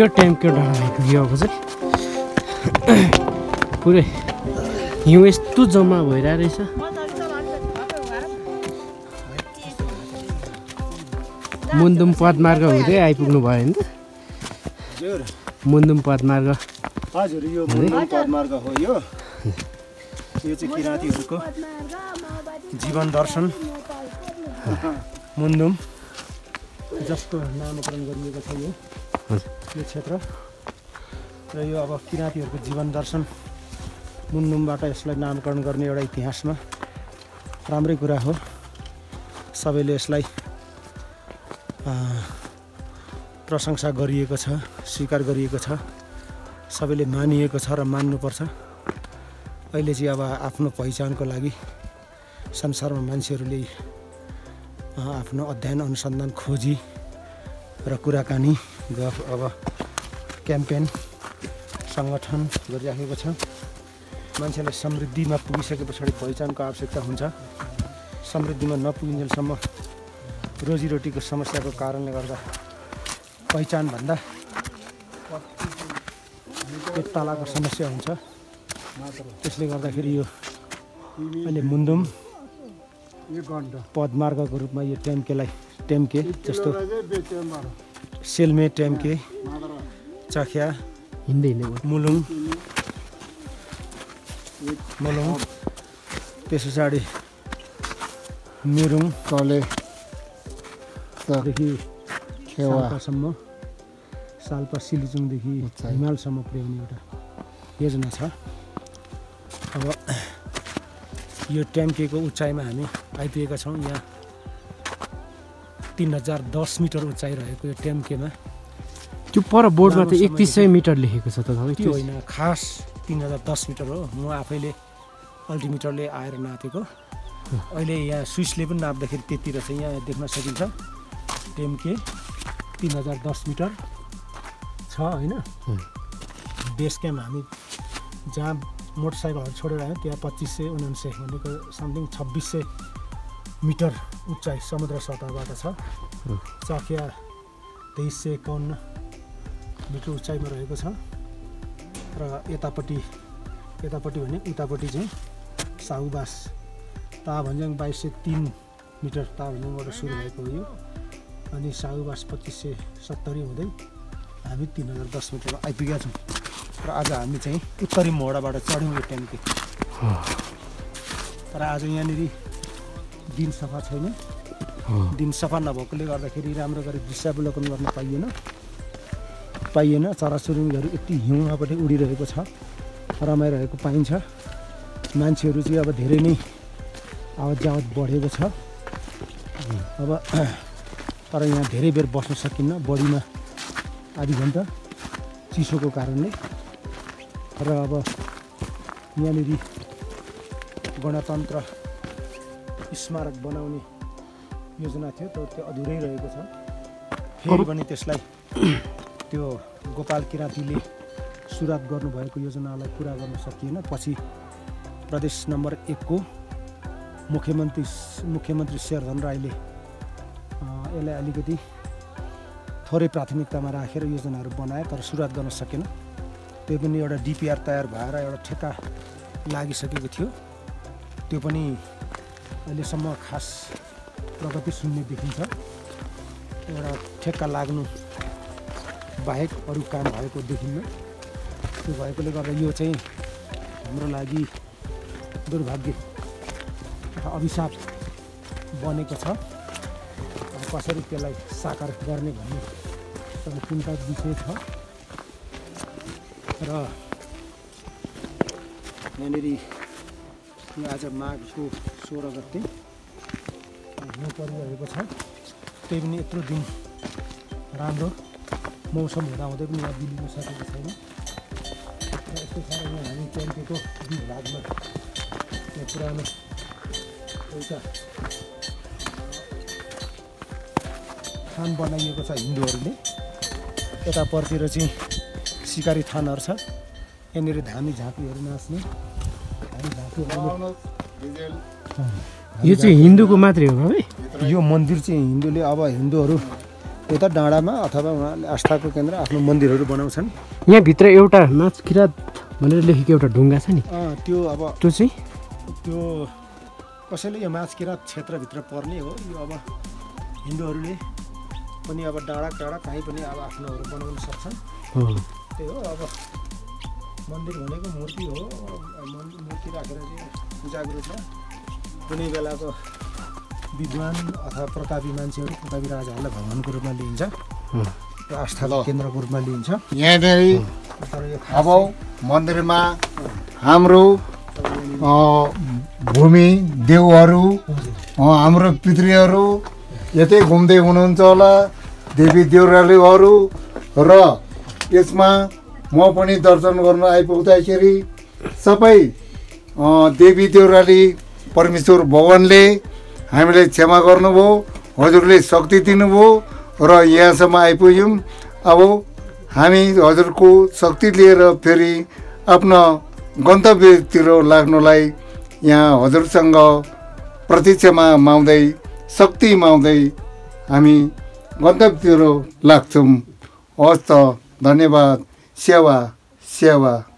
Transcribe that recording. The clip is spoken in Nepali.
ट्याम्क्यो ट्याम्क्यो डाँडा आइपुग्यो अब चाहिँ पुरै हिउँ यस्तो जम्मा भइरहेको रहेछ। मुन्दुम पदमार्ग हुँदै आइपुग्नु भयो नि त। हजुर मुन्दुम पदमार्ग। हजुर यो पदमार्ग हो यो। यो चाहिँ किराँतीहरूको जीवन दर्शन। मुन्दुम। जसको नामाकरण गरिएको छ यो। यो क्षेत्र र यो अब किराँतीहरूको जीवन दर्शन मुन्दुमबाट यसलाई नामकरण गर्ने एउटा इतिहासमा राम्रै कुरा हो। सबैले यसलाई प्रशंसा गरिएको छ स्वीकार गरिएको छ सबैले मानिएको छ र मान्नुपर्छ। अहिले चाहिँ अब आफ्नो पहिचानको लागि संसारमा मान्छेहरूले आफ्नो अध्ययन अनुसन्धान खोजी र कुराकानी गफ अब क्याम्पेन सङ्गठन गरिराखेको छ। मान्छेलाई समृद्धिमा पुगिसके पछाडि पहिचानको आवश्यकता हुन्छ। समृद्धिमा नपुगिन्जेलसम्म रोजीरोटीको समस्याको कारणले गर्दा पहिचानभन्दा एक तलाको समस्या हुन्छ। त्यसले गर्दाखेरि यो अहिले मुन्दुम पदमार्गको रूपमा यो टेम्केलाई टेम्के जस्तो सेल्मे टेम्के चख्या हिँड्दै हिँड्दै मुलुङ मुलुङ त्यस पछाडि मिरुङ कले देखि खेवा साल्पासम्म साल्पा सिलिचुङदेखि। हिमालसम्म पुर्याउने एउटा योजना छ अब यो ट्याम्केको उचाइमा हामी आइपुगेका छौँ यहाँ तिन हजार दस मिटर उचाइ रहेको यो ट्याम्केमा। त्यो पर बोर्डमा त एकतिस सय मिटर लेखेको छ त त्यो होइन खास तिन हजार दस मिटर हो। म आफैले अल्टिमिटरले आएर नापेको। अहिले यहाँ स्विचले पनि नाप्दाखेरि त्यति रहेछ यहाँ देख्न सकिन्छ। टेम्के तिन हजार दस मिटर छ होइन? बेस क्याम्प हामी जहाँ मोटरसाइकलहरू छोडेर आयो त्यहाँ पच्चिस सय उनान्सय भनेको समथिङ छब्बिस सय मिटर उचाइ समुद्र सतहबाट छ। चकिया तेइस सय एकाउन्न मिटर उचाइमा रहेको छ। र यतापट्टि यतापट्टि भने उतापट्टि चाहिँ साउबास ताभन्ज्याङ बाइस सय तिन मिटर ताभन्ज्याङबाट सुरु भएको हो यो। अनि साउबास पच्चिस सय सत्तरी हुँदै हामी तिन हजार दस मिटरमा आइपुगेका छौँ। र आज हामी चाहिँ उत्तरी मोडाबाट चढ्यौँ यो ट्याम्के तर आज यहाँनिर दिन सफा छैन। दिन सफा नभएकोले गर्दाखेरि राम्रो गरी दृश्यावलोकन गर्न पाइएन। पाइएन। चराचुरुङ्गीहरू यति हिउँमापट्टि उडिरहेको छ रमाइरहेको पाइन्छ। मान्छेहरू चाहिँ अब धेरै नै आवत जावत बढेको छ। अब तर यहाँ धेरै बेर बस्न सकिन्न। बढीमा आधी घन्टा चिसोको कारणले। र अब यहाँनिर गणतन्त्र स्मारक बनाउने योजना थियो तर त्यो अधुरै रहेको छ। फेरि पनि त्यसलाई त्यो गोपाल किराँतीले सुरुवात गर्नुभएको योजनालाई पुरा गर्न सकिएन। पछि प्रदेश नम्बर एकको मुख्यमन्त्री मुख्यमन्त्री शेरधन राईले यसलाई अलिकति थोरै प्राथमिकतामा राखेर योजनाहरू बनाए तर सुरुवात गर्न सकेन। त्यो पनि एउटा डिपिआर तयार भएर एउटा ठेक्का लागिसकेको थियो। त्यो पनि अहिलेसम्म खास प्रगति शून्य देखिन्छ। एउटा ठेक्का लाग्नु बाहेक अरू काम भएको देखिन्न। त्यो भएकोले गर्दा यो चाहिँ हाम्रो लागि दुर्भाग्य अभिशाप बनेको छ। कसरी त्यसलाई साकार गर्ने भन्ने एउटा चिन्ताको विषय छ। र यहाँनिर यो आज माघको सोह्र गते हिउँ परिरहेको छ। त्यही पनि यत्रो दिन राम्रो मौसम हुँदाहुँदै पनि यहाँ बिलिन सकेको छैन। यस्तो छ यहाँ हामी ट्याम्केको बिच भागमा यहाँ पुरानो एउटा थान बनाइएको छ हिन्दूहरूले। यतापट्टितिर चाहिँ सिकारी थानहरू छ। यहाँनिर धामी झाँक्रीहरू नाच्ने। यो चाहिँ हिन्दूको मात्रै हो भाइ यो मन्दिर चाहिँ हिन्दूले अब हिन्दूहरू उता डाँडामा अथवा उहाँले आस्थाको केन्द्र आफ्नो मन्दिरहरू बनाउँछन्। यहाँभित्र एउटा नाच किरात भनेर लेखेको एउटा ढुङ्गा छ नि। त्यो अब त्यो चाहिँ? त्यो कसैले यो माछ किराँत क्षेत्रभित्र पर्ने हो। यो अब हिन्दूहरूले पनि अब डाँडा टाढा कहीँ पनि अब आफ्नोहरू बनाउन सक्छन्। त्यही हो अब मन्दिर भनेको मूर्ति हो। मन- मूर्ति राखेर चाहिँ पूजाको रूपमा कुनै बेलाको विद्वान अथवा प्रतापी मान्छेहरू प्रतापी राजाहरूलाई भगवान्को रूपमा लिइन्छ। त्यो आस्थाको केन्द्रको रूपमा लिइन्छ। यहाँनिर अब मन्दिरमा हाम्रो भूमि देवहरू अ, हाम्रो पितृहरू यतै घुम्दै हुनुहुन्छ होला। देवी देउरालीहरू र यसमा म पनि दर्शन गर्न आइपुग्दाखेरि सबै देवी देउराली परमेश्वर भगवान्ले हामीलाई क्षमा गर्नुभयो हजुरले शक्ति दिनुभयो र यहाँसम्म आइपुग्यौँ। अब हामी हजुरको शक्ति लिएर फेरि आफ्नो गन्तव्यतिर लाग्नलाई यहाँ हजुरसँग प्रतीक्षामा माउँदै शक्ति माउँदै हामी गन्तव्यतिर लाग्छौँ। हस् त धन्यवाद। Сева, Сева.